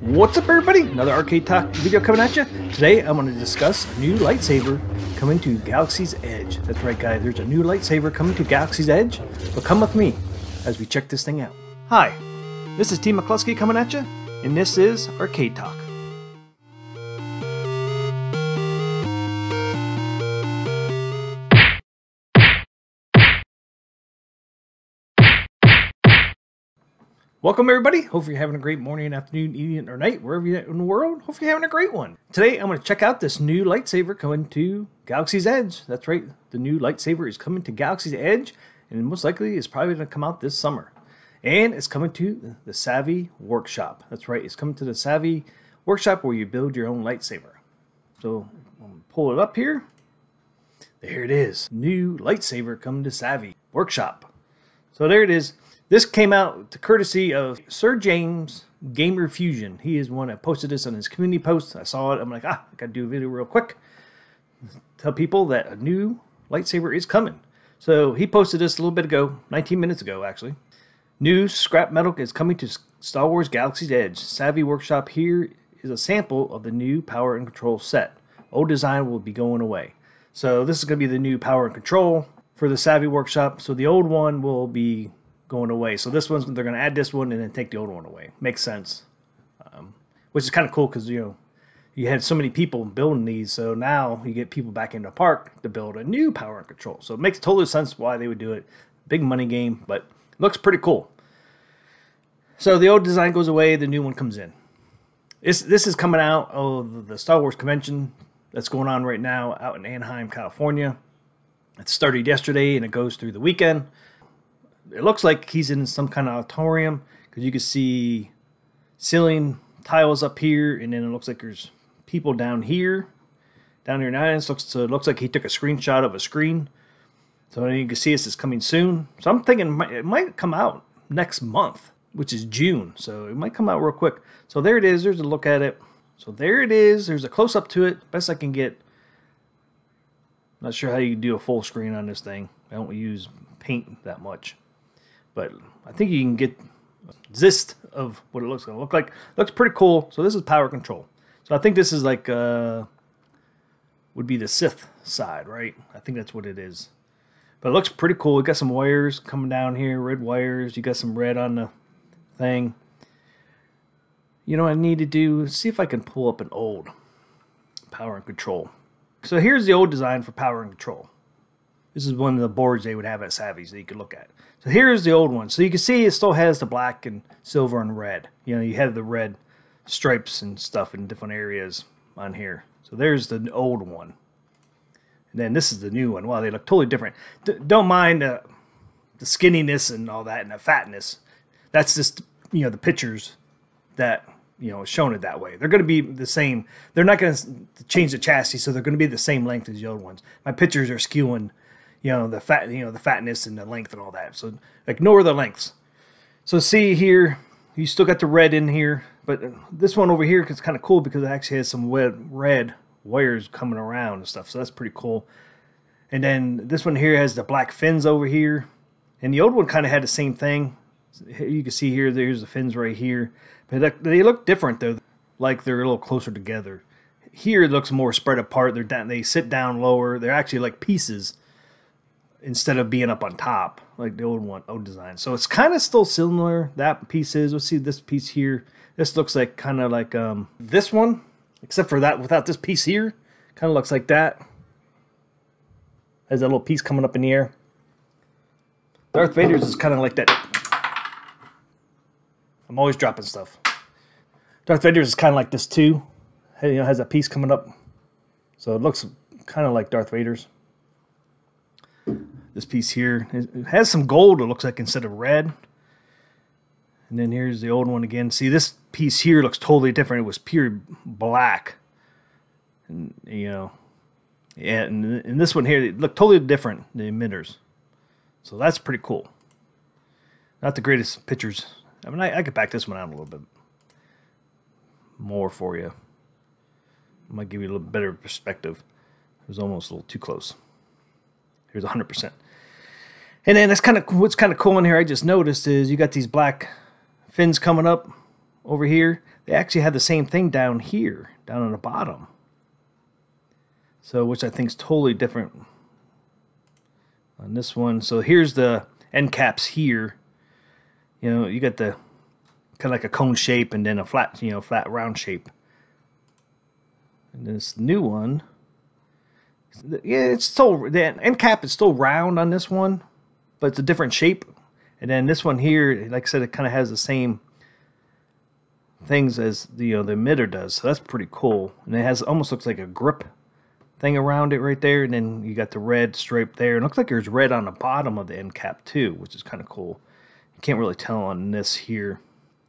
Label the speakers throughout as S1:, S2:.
S1: What's up everybody? Another Arcade Talk video coming at you. Today I'm going to discuss a new lightsaber coming to Galaxy's Edge. That's right guys, there's a new lightsaber coming to Galaxy's Edge. So come with me as we check this thing out. Hi, this is T McClosky coming at you, and this is Arcade Talk. Welcome, everybody. Hope you're having a great morning, afternoon, evening, or night, wherever you're in the world. Hope you're having a great one. Today, I'm going to check out this new lightsaber coming to Galaxy's Edge. That's right, the new lightsaber is coming to Galaxy's Edge, and most likely is probably going to come out this summer. And it's coming to the Savi Workshop. That's right, it's coming to the Savi Workshop where you build your own lightsaber. So, I'm going to pull it up here. There it is. New lightsaber coming to Savi Workshop. So there it is. This came out to courtesy of Sir James Gamerfuzion. He is one that posted this on his community post. I saw it. I'm like, ah, I got to do a video real quick. Tell people that a new lightsaber is coming. So he posted this a little bit ago, 19 minutes ago, actually. New scrap metal is coming to Star Wars Galaxy's Edge. Savi Workshop here is a sample of the new power and control set. Old design will be going away. So this is going to be the new power and control for the Savi Workshop. So the old one will be going away. So this one's they're going to add this one and then take the old one away. Makes sense, um, which is kind of cool because you know you had so many people building these, so now you get people back into the park to build a new power and control. So it makes total sense why they would do it. Big money game, but looks pretty cool. So the old design goes away, the new one comes in. This this is coming out of the Star Wars convention that's going on right now out in Anaheim, California. It started yesterday and it goes through the weekend it looks like he's in some kind of auditorium because you can see ceiling tiles up here, and then it looks like there's people down here, down here now. It looks it looks like he took a screenshot of a screen, so you can see this is coming soon. So I'm thinking it might come out next month, which is June. So it might come out real quick. So there it is. There's a look at it. So there it is. There's a close up to it. Best I can get. Not sure how you do a full screen on this thing. I don't use paint that much. But I think you can get gist of what it looks going to look like. Looks pretty cool. So this is power control. So I think this is like uh, would be the Sith side, right? I think that's what it is. But it looks pretty cool. You got some wires coming down here, red wires. You got some red on the thing. You know I need to do? See if I can pull up an old power and control. So here's the old design for power and control. This is one of the boards they would have at Savi's that you could look at. So here's the old one. So you can see it still has the black and silver and red. You know, you have the red stripes and stuff in different areas on here. So there's the old one. And then this is the new one. Wow, they look totally different. D don't mind uh, the skinniness and all that and the fatness. That's just, you know, the pictures that, you know, shown it that way. They're going to be the same. They're not going to change the chassis, so they're going to be the same length as the old ones. My pictures are skewing you know the fat you know the fatness and the length and all that. So ignore the lengths. So see here you still got the red in here but this one over here is kind of cool because it actually has some red red wires coming around and stuff so that's pretty cool. And then this one here has the black fins over here and the old one kind of had the same thing. You can see here there's the fins right here but they look different though like they're a little closer together. Here it looks more spread apart. They're down they sit down lower. They're actually like pieces instead of being up on top like the old one old design. So it's kind of still similar. That piece is let's see this piece here. This looks like kind of like um this one except for that without this piece here kind of looks like that. Has that little piece coming up in the air. Darth vader's is kind of like that. I'm always dropping stuff. Darth vader's is kind of like this too. You know has a piece coming up. So it looks kind of like darth vader's this piece here. It has some gold, it looks like, instead of red. And then here's the old one again. See, this piece here looks totally different. It was pure black. And, you know, yeah, and, and this one here, it looked totally different, the emitters. So that's pretty cool. Not the greatest pictures. I mean, I, I could back this one out a little bit more for you. Might give you a little better perspective. It was almost a little too close. Here's 100%. And then that's kind of what's kind of cool in here. I just noticed is you got these black fins coming up over here, they actually had the same thing down here, down on the bottom. So, which I think is totally different on this one. So here's the end caps here. You know, you got the kind of like a cone shape and then a flat, you know, flat round shape. And this new one, yeah, it's still the end cap is still round on this one, but it's a different shape. And then this one here, like I said, it kind of has the same things as the you know, the emitter does. So that's pretty cool. And it has almost looks like a grip thing around it right there. And then you got the red stripe there. It looks like there's red on the bottom of the end cap too, which is kind of cool. You can't really tell on this here.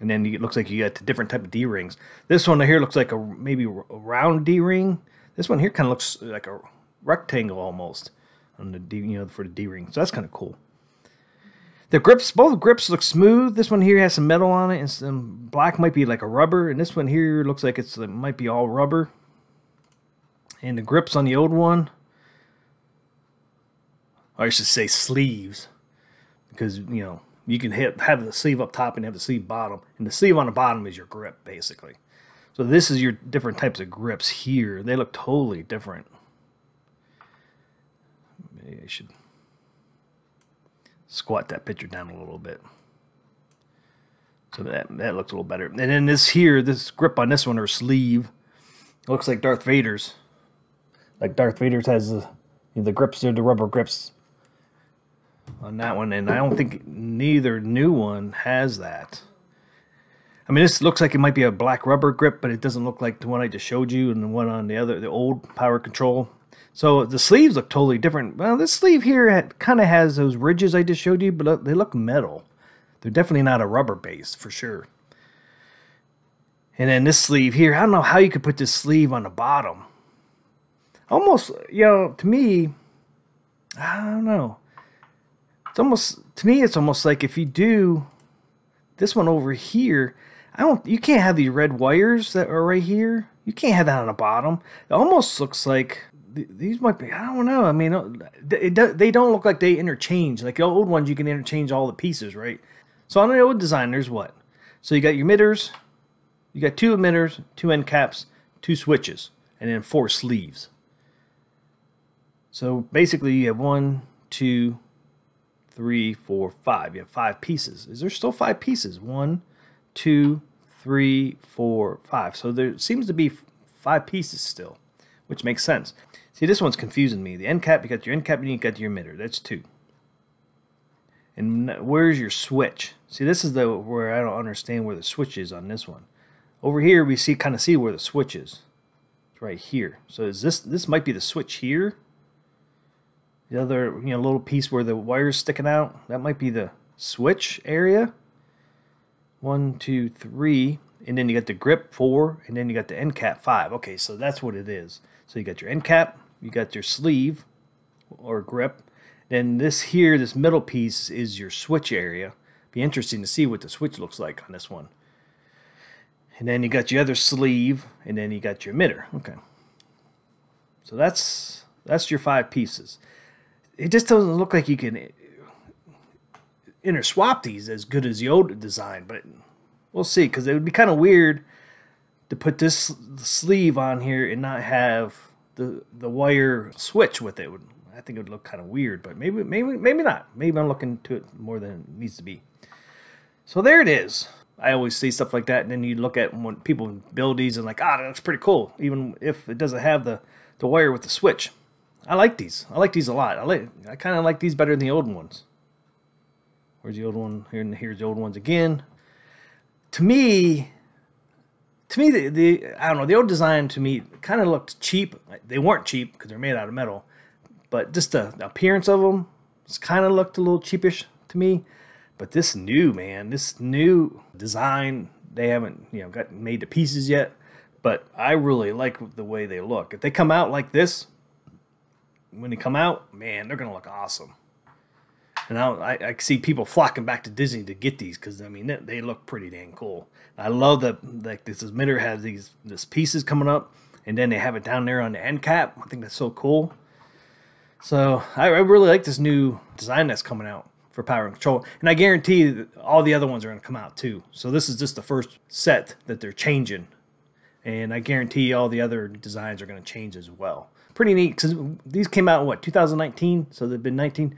S1: And then it looks like you got the different type of D-rings. This one here looks like a maybe a round D-ring. This one here kind of looks like a rectangle almost on the D, you know, for the D-ring. So that's kind of cool. The grips, both grips look smooth. This one here has some metal on it, and some black might be like a rubber, and this one here looks like it's it might be all rubber. And the grips on the old one, I should say sleeves, because you know you can hit, have the sleeve up top and have the sleeve bottom, and the sleeve on the bottom is your grip basically. So this is your different types of grips here. They look totally different. Maybe I should squat that picture down a little bit. So that that looks a little better. And then this here, this grip on this one or sleeve, looks like Darth Vader's. Like Darth Vader's has the, the grips are the rubber grips on that one, and I don't think neither new one has that. I mean, this looks like it might be a black rubber grip, but it doesn't look like the one I just showed you and the one on the other, the old power control. So the sleeves look totally different. Well, this sleeve here kind of has those ridges I just showed you, but they look metal. They're definitely not a rubber base for sure. And then this sleeve here, I don't know how you could put this sleeve on the bottom. Almost, you know, to me, I don't know. It's almost, to me, it's almost like if you do this one over here, I don't, you can't have these red wires that are right here. You can't have that on the bottom. It almost looks like these might be. I don't know. I mean, uh, it, it, they don't look like they interchange. Like the old ones, you can interchange all the pieces, right? So on the old design, there's what? So you got your emitters, you got two emitters, two end caps, two switches, and then four sleeves. So basically, you have one, two, three, four, five. You have five pieces. Is there still five pieces? One, two, three, four, five. So there seems to be five pieces still, which makes sense. See, this one's confusing me. The end cap, you got your end cap, and you got your emitter. That's two. And where's your switch? See, this is the where I don't understand where the switch is on this one. Over here, we see kind of see where the switch is. It's right here. So is this this might be the switch here? The other, you know, little piece where the wire's sticking out, that might be the switch area. One, two, three, and then you got the grip four, and then you got the end cap five. Okay, so that's what it is. So you got your end cap, you got your sleeve or grip. Then this here, this middle piece is your switch area. Be interesting to see what the switch looks like on this one. And then you got your other sleeve, and then you got your emitter. Okay. So that's that's your five pieces. It just doesn't look like you can uh, interswap these as good as the old design, but we'll see because it would be kind of weird to put this sleeve on here and not have the the wire switch with it I think it would look kind of weird, but maybe maybe maybe not. Maybe I'm looking to it more than it needs to be. So there it is. I always see stuff like that, and then you look at when people build these and like, ah, that looks pretty cool, even if it doesn't have the the wire with the switch. I like these. I like these a lot. I like. I kind of like these better than the old ones. Where's the old one? Here, here's the old ones again. To me, to me, the, the I don't know the old design to me kind of looked cheap. They weren't cheap because they're made out of metal, but just the, the appearance of them it's kind of looked a little cheapish to me. But this new man, this new design, they haven't you know got made to pieces yet. But I really like the way they look. If they come out like this, when they come out, man, they're gonna look awesome. And I, I, see people flocking back to Disney to get these because I mean they, they, look pretty dang cool. I love that like this emitter has these this pieces coming up, and then they have it down there on the end cap. I think that's so cool. So I, I really like this new design that's coming out for power and control. And I guarantee that all the other ones are going to come out too. So this is just the first set that they're changing. And I guarantee all the other designs are going to change as well. Pretty neat because these came out in what 2019, so they've been 19,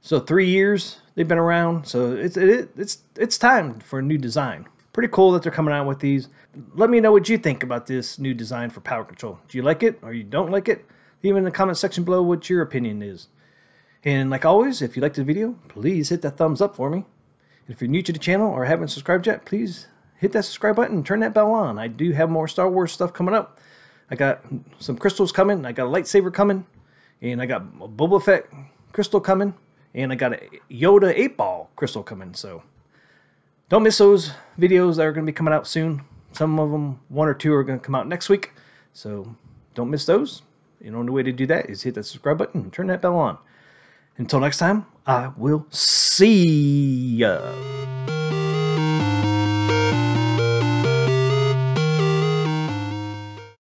S1: so three years they've been around. So it's it, it's it's time for a new design. Pretty cool that they're coming out with these. Let me know what you think about this new design for power control. Do you like it or you don't like it? Leave in the comment section below what your opinion is. And like always, if you liked the video, please hit that thumbs up for me. And if you're new to the channel or haven't subscribed yet, please hit that subscribe button and turn that bell on. I do have more Star Wars stuff coming up. I got some crystals coming. I got a lightsaber coming. And I got a Boba Fett crystal coming. And I got a Yoda 8 ball crystal coming. So don't miss those videos that are going to be coming out soon. Some of them, one or two, are going to come out next week. So don't miss those. The only way to do that is hit that subscribe button and turn that bell on. Until next time, I will see ya.